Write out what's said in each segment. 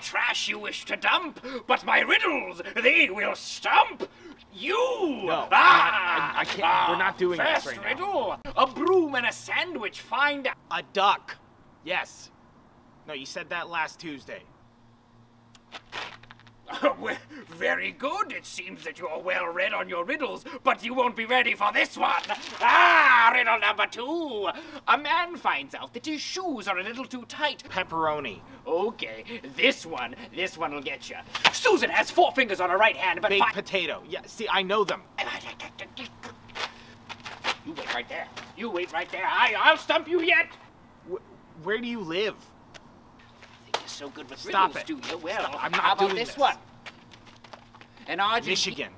trash you wish to dump, but my riddles, they will stump you. No, ah, I- I can't- we're not doing this right now. riddle: a broom and a sandwich find. A duck. Yes. No, you said that last Tuesday. Well, Very good. It seems that you are well read on your riddles, but you won't be ready for this one. Ah, riddle number two. A man finds out that his shoes are a little too tight. Pepperoni. Okay, this one, this one will get you. Susan has four fingers on her right hand, but Baked potato. Yeah, see, I know them. You wait right there. You wait right there. I, I'll stump you yet. Wh- where do you live? Think you're so good with Stop riddles, it. do you? Well, Stop. I'm not how about doing this, this. one? An Argentine. Michigan.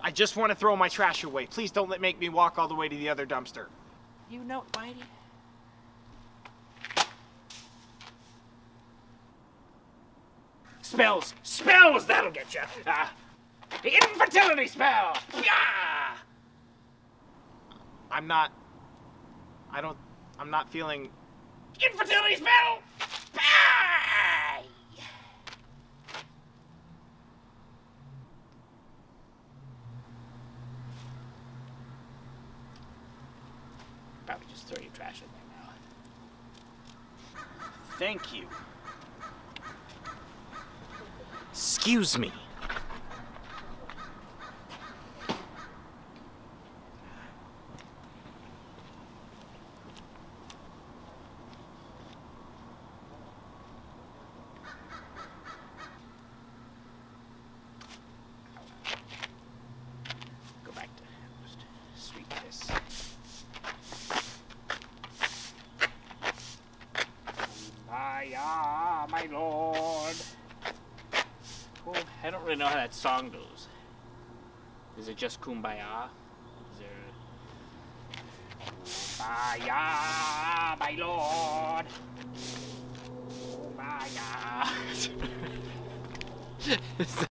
I just want to throw my trash away. Please don't let make me walk all the way to the other dumpster. You know, Whitey. Spells, spells, that'll get you. Uh, infertility spell. Yeah. I'm not. I don't. I'm not feeling. Infertility spell. Bye. Probably just throw your trash in there now. Thank you. Excuse me. Go back to just sweep this. Kumbaya, my lord. Oh, I don't really know how that song goes. Is it just Kumbaya? Is there Kumbaya, my lord. Kumbaya.